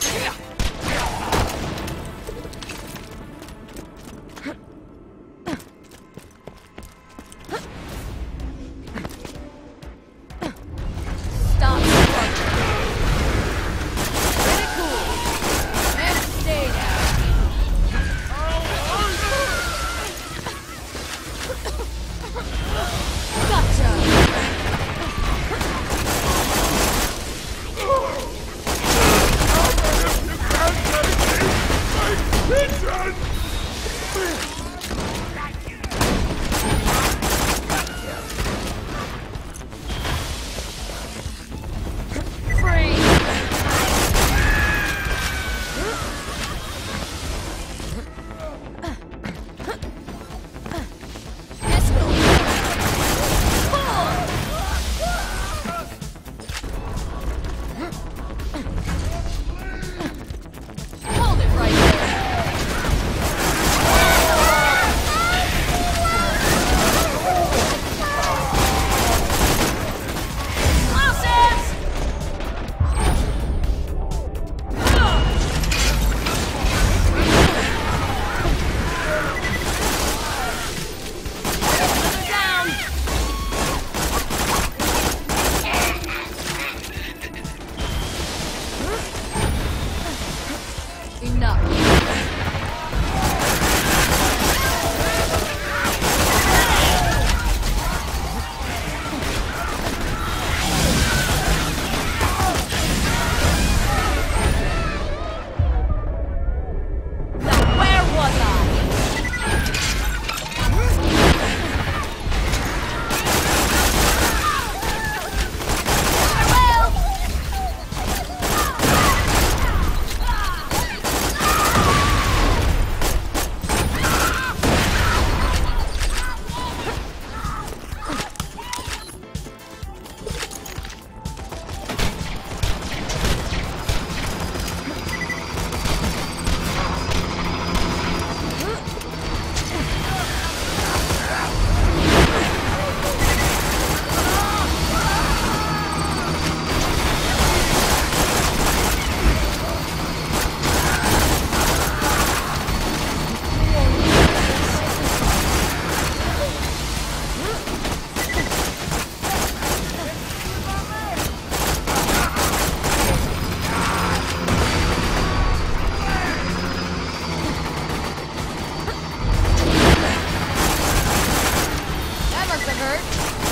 去呀、啊！That's a hurt.